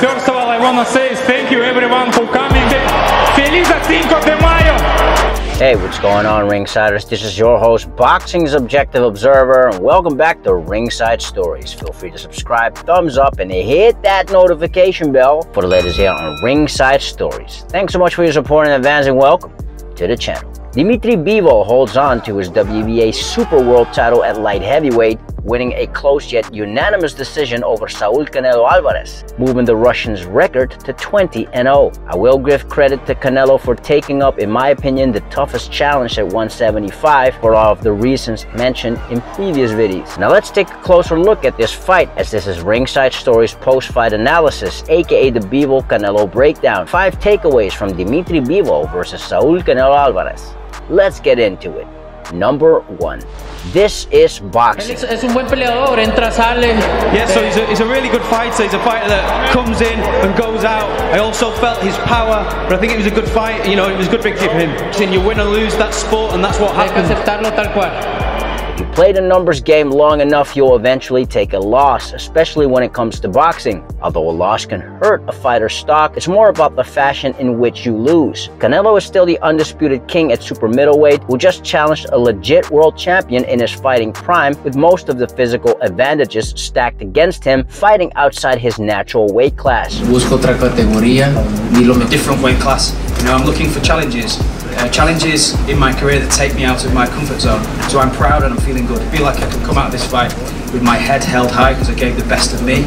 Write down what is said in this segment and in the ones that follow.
First of all, I want to say thank you everyone for coming. Feliz Cinco de Mayo! Hey, what's going on, Ringsiders? This is your host, Boxing's Objective Observer, and welcome back to Ringside Stories. Feel free to subscribe, thumbs up, and hit that notification bell for the latest here on Ringside Stories. Thanks so much for your support in advance, and welcome to the channel. Dimitri Bivol holds on to his WBA Super World title at light heavyweight winning a close yet unanimous decision over Saul Canelo Alvarez, moving the Russian's record to 20-0. I will give credit to Canelo for taking up, in my opinion, the toughest challenge at 175 for all of the reasons mentioned in previous videos. Now let's take a closer look at this fight as this is Ringside Stories post-fight analysis, aka the Bivol Canelo breakdown. Five takeaways from Dimitri Bivol versus Saul Canelo Alvarez. Let's get into it. Number one. This is boxing. Es un buen peleador, entra, sale. Yeah, so he's a, he's a really good fighter. He's a fighter that comes in and goes out. I also felt his power, but I think it was a good fight. You know, it was a good victory for him. You win or lose that sport, and that's what happens. aceptarlo tal cual. If you play the numbers game long enough, you'll eventually take a loss, especially when it comes to boxing. Although a loss can hurt a fighter's stock, it's more about the fashion in which you lose. Canelo is still the undisputed king at super middleweight, who just challenged a legit world champion in his fighting prime with most of the physical advantages stacked against him, fighting outside his natural weight class. Busco otra categoría Different weight class. You know, I'm looking for challenges uh, challenges in my career that take me out of my comfort zone. So I'm proud and I'm feeling good. I feel like I can come out of this fight with my head held high because I gave the best of me.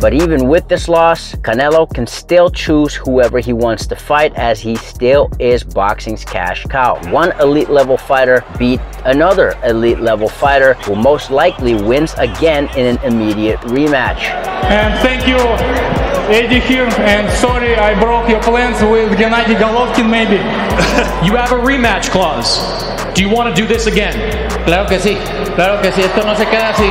But even with this loss, Canelo can still choose whoever he wants to fight as he still is boxing's cash cow. One elite level fighter beat another elite level fighter who most likely wins again in an immediate rematch. And thank you Eddie here, and sorry I broke your plans with Gennady Golovkin maybe. you have a rematch clause. Do you want to do this again? Claro que sí, claro que sí, esto no se queda así.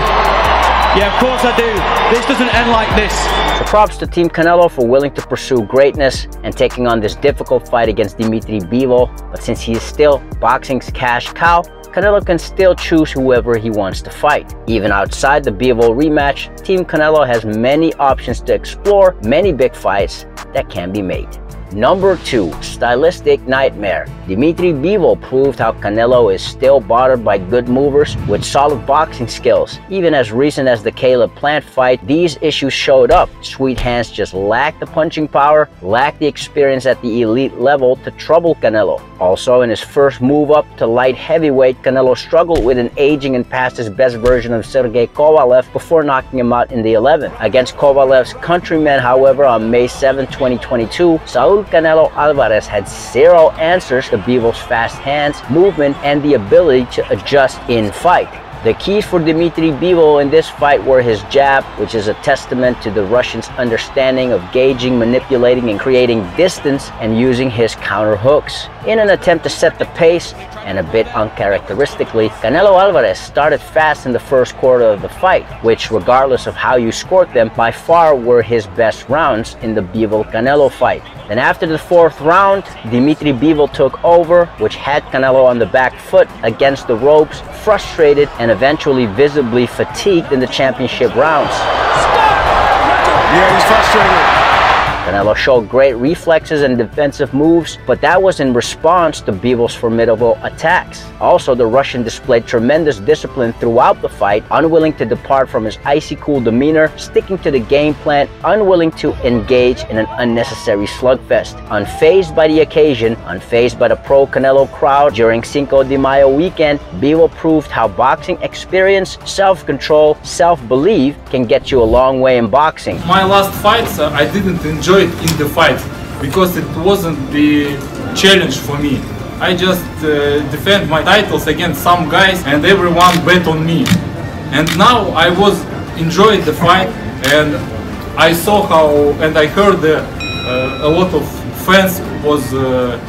Yeah, of course I do. This doesn't end like this. So props to Team Canelo for willing to pursue greatness and taking on this difficult fight against Dimitri Bivol. But since he is still boxing's cash cow, Canelo can still choose whoever he wants to fight. Even outside the Bivol rematch, Team Canelo has many options to explore, many big fights that can be made. Number 2. Stylistic Nightmare Dimitri Bivol proved how Canelo is still bothered by good movers with solid boxing skills. Even as recent as the Caleb Plant fight, these issues showed up. Sweet Hands just lacked the punching power, lacked the experience at the elite level to trouble Canelo. Also, in his first move up to light heavyweight, Canelo struggled with an aging and past his best version of Sergey Kovalev before knocking him out in the 11th. Against Kovalev's countrymen, however, on May 7, 2022, Saul Canelo Alvarez had zero answers to Bivol's fast hands, movement, and the ability to adjust in fight. The keys for Dmitry Bivol in this fight were his jab, which is a testament to the Russian's understanding of gauging, manipulating, and creating distance and using his counter hooks. In an attempt to set the pace, and a bit uncharacteristically, Canelo Alvarez started fast in the first quarter of the fight, which regardless of how you scored them, by far were his best rounds in the Bivol-Canelo fight. Then after the fourth round, Dimitri Bivol took over, which had Canelo on the back foot against the ropes, frustrated and eventually visibly fatigued in the championship rounds. Yeah, he's frustrated. Canelo showed great reflexes and defensive moves, but that was in response to Bivol's formidable attacks. Also, the Russian displayed tremendous discipline throughout the fight, unwilling to depart from his icy cool demeanor, sticking to the game plan, unwilling to engage in an unnecessary slugfest. Unfazed by the occasion, unfazed by the pro-Canelo crowd during Cinco de Mayo weekend, Bivol proved how boxing experience, self-control, self-belief can get you a long way in boxing. My last fights, uh, I didn't enjoy enjoyed in the fight because it wasn't the challenge for me. I just uh, defend my titles against some guys and everyone bet on me. And now I was enjoyed the fight and I saw how and I heard uh, a lot of fans was uh,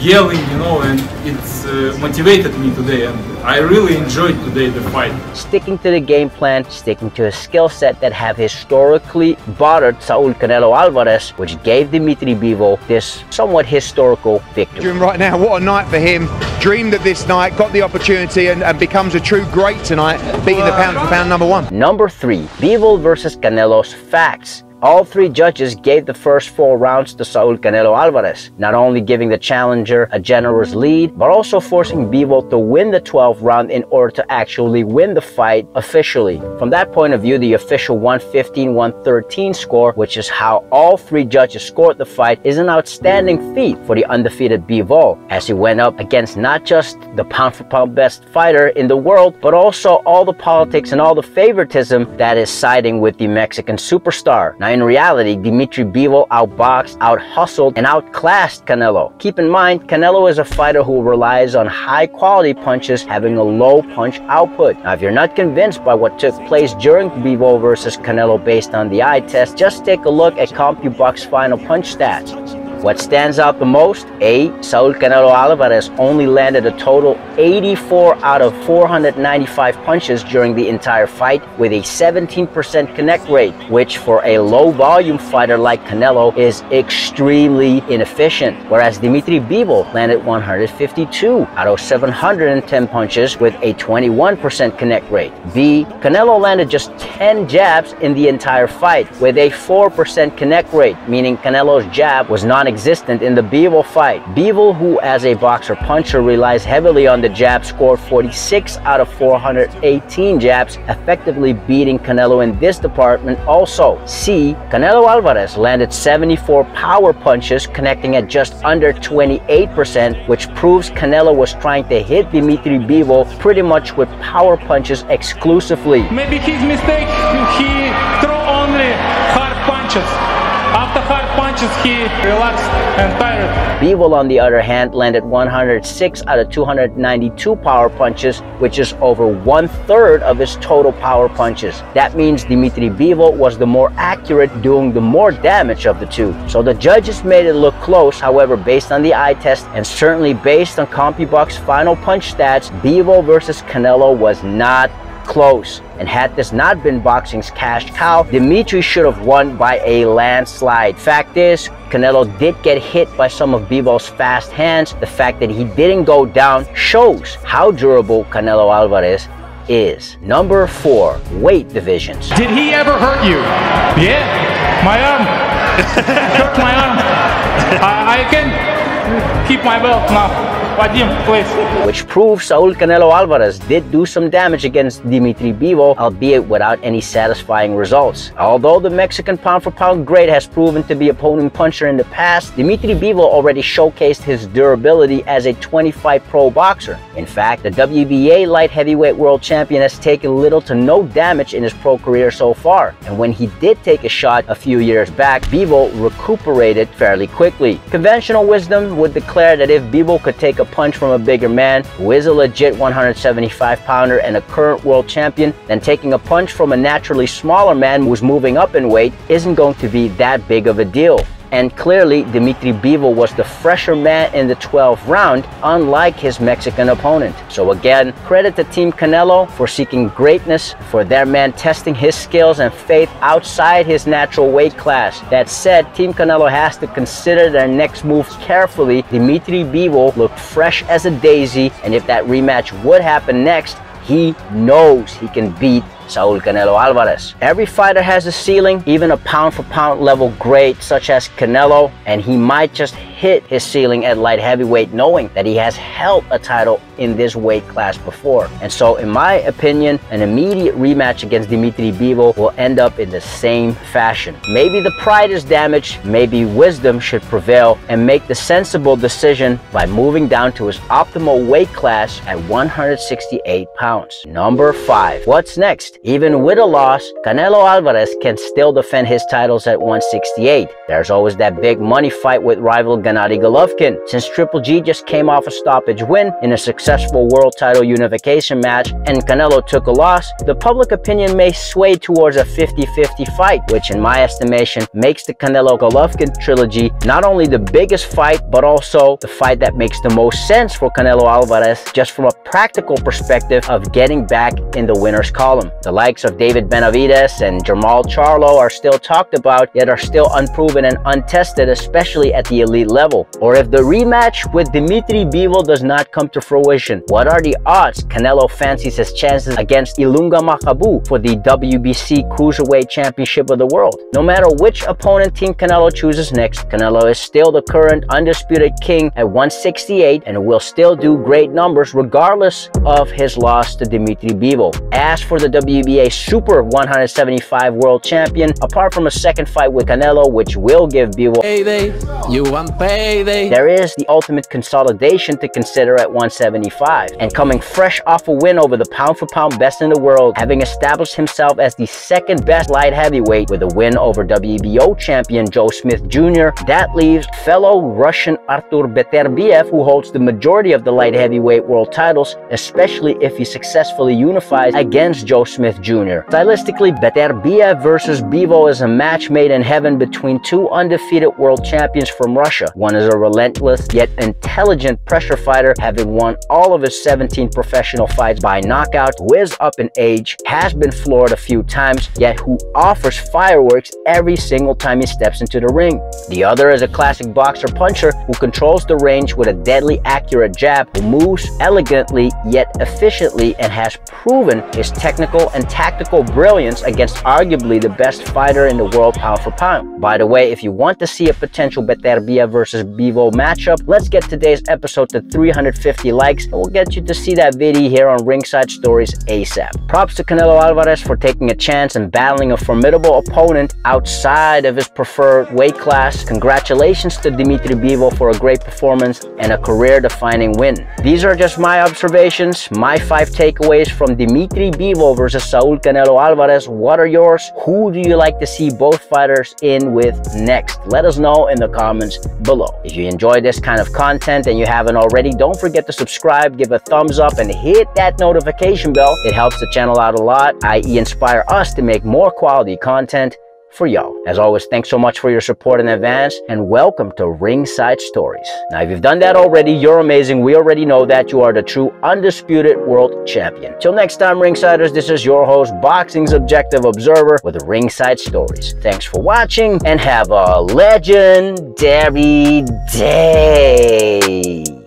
yelling, you know, and it's uh, motivated me today. And I really enjoyed today the fight. Sticking to the game plan, sticking to a skill set that have historically bothered Saul Canelo Alvarez, which gave Dimitri Bivol this somewhat historical victory. Right now, what a night for him. Dreamed of this night, got the opportunity, and, and becomes a true great tonight, beating the pound for pound number one. Number three, Bivol versus Canelo's facts. All three judges gave the first four rounds to Saul Canelo Alvarez, not only giving the challenger a generous lead, but also forcing Bivol to win the 12th round in order to actually win the fight officially. From that point of view, the official 115-113 score, which is how all three judges scored the fight, is an outstanding feat for the undefeated Bivol, as he went up against not just the pound-for-pound best fighter in the world, but also all the politics and all the favoritism that is siding with the Mexican superstar. Now, in reality, Dimitri Bivol outboxed, out-hustled, and outclassed Canelo. Keep in mind, Canelo is a fighter who relies on high-quality punches having a low punch output. Now, if you're not convinced by what took place during Bivol versus Canelo based on the eye test, just take a look at CompuBox final punch stats. What stands out the most? A. Saul Canelo Alvarez only landed a total 84 out of 495 punches during the entire fight with a 17% connect rate, which for a low volume fighter like Canelo is extremely inefficient. Whereas Dimitri Bivol landed 152 out of 710 punches with a 21% connect rate. B. Canelo landed just 10 jabs in the entire fight with a 4% connect rate, meaning Canelo's jab was non non-existent in the Bivol fight. Bivol, who as a boxer puncher relies heavily on the jab, scored 46 out of 418 jabs, effectively beating Canelo in this department also. C. Canelo Alvarez landed 74 power punches, connecting at just under 28%, which proves Canelo was trying to hit Dimitri Bivol pretty much with power punches exclusively. Maybe his mistake, he throw only hard punches. After hard punches, relaxed and tired. Bivol, on the other hand, landed 106 out of 292 power punches, which is over one third of his total power punches. That means Dimitri Bivol was the more accurate, doing the more damage of the two. So the judges made it look close. However, based on the eye test and certainly based on CompuBox final punch stats, Bivol versus Canelo was not close. And had this not been boxing's cash cow, Dimitri should have won by a landslide. Fact is, Canelo did get hit by some of Bivol's fast hands. The fact that he didn't go down shows how durable Canelo Alvarez is. Number four, weight divisions. Did he ever hurt you? Yeah, my arm. hurt my arm. I, I can keep my belt now. Which proves Saul Canelo Alvarez did do some damage against Dimitri Bivol, albeit without any satisfying results. Although the Mexican pound-for-pound great has proven to be a opponent puncher in the past, Dimitri Bivol already showcased his durability as a 25 pro boxer. In fact, the WBA light heavyweight world champion has taken little to no damage in his pro career so far. And when he did take a shot a few years back, Bivol recuperated fairly quickly. Conventional wisdom would declare that if Bivol could take a punch from a bigger man who is a legit 175 pounder and a current world champion, then taking a punch from a naturally smaller man who's moving up in weight isn't going to be that big of a deal. And clearly, Dimitri Bivol was the fresher man in the 12th round, unlike his Mexican opponent. So again, credit to Team Canelo for seeking greatness, for their man testing his skills and faith outside his natural weight class. That said, Team Canelo has to consider their next moves carefully. Dimitri Bivol looked fresh as a daisy, and if that rematch would happen next, he knows he can beat Saul Canelo Alvarez. Every fighter has a ceiling, even a pound for pound level great such as Canelo, and he might just hit his ceiling at light heavyweight knowing that he has held a title in this weight class before. And so in my opinion, an immediate rematch against Dimitri Bivol will end up in the same fashion. Maybe the pride is damaged, maybe wisdom should prevail and make the sensible decision by moving down to his optimal weight class at 168 pounds. Number 5. What's next? Even with a loss, Canelo Alvarez can still defend his titles at 168. There's always that big money fight with rival Gennady Golovkin. Since Triple G just came off a stoppage win in a successful world title unification match and Canelo took a loss, the public opinion may sway towards a 50-50 fight, which in my estimation makes the Canelo Golovkin trilogy not only the biggest fight, but also the fight that makes the most sense for Canelo Alvarez just from a practical perspective of getting back in the winner's column. The likes of David Benavidez and Jermall Charlo are still talked about, yet are still unproven and untested, especially at the elite level. Or if the rematch with Dimitri Bivol does not come to fruition, what are the odds Canelo fancies his chances against Ilunga Makabu for the WBC Cruiserweight Championship of the World? No matter which opponent Team Canelo chooses next, Canelo is still the current undisputed king at 168 and will still do great numbers regardless of his loss to Dimitri Bivol. As for the WBA Super 175 World Champion, apart from a second fight with Canelo, which will give Bivol Payday, you want payday. there is the ultimate consolidation to consider at 175. And coming fresh off a win over the pound for pound best in the world, having established himself as the second best light heavyweight with a win over WBO champion Joe Smith Jr., that leaves fellow Russian Artur Beterbiev, who holds the majority of the light heavyweight world titles, especially if he successfully unifies against Joe Smith Jr. Stylistically, Beterbiev versus Bivol is a match made in heaven between two undefeated world champions from Russia. One is a relentless yet intelligent pressure fighter, having won all of his 17 professional fights by knockout, who is up in age, has been floored a few times, yet who offers fireworks every single time he steps into the ring. The other is a classic boxer puncher who controls the range with a deadly accurate jab, who moves elegantly yet efficiently and has proven his technical and tactical brilliance against arguably the best fighter in the world pound for pound. By the way, if you want to see a potential Beterbiev versus Bivol matchup, let's get today's episode to 350 likes and we'll get you to see that video here on Ringside Stories ASAP. Props to Canelo Alvarez for taking a chance and battling a formidable opponent outside of his preferred weight class. Congratulations to Dimitri Bivol for a great performance and a career-defining win. These are just my observations, my five takeaways from Dimitri Bivol versus Saul Canelo Alvarez. What are yours? Who do you like to see both fighters in with next? Let us know in the comments below. If you enjoy this kind of content and you haven't already, don't forget to subscribe, give a thumbs up, and hit that notification bell. It helps the channel out a lot, i.e. inspire us to make more quality content for y'all. As always, thanks so much for your support in advance and welcome to Ringside Stories. Now, if you've done that already, you're amazing. We already know that you are the true undisputed world champion. Till next time, Ringsiders, this is your host, Boxing's Objective Observer with Ringside Stories. Thanks for watching and have a legendary day.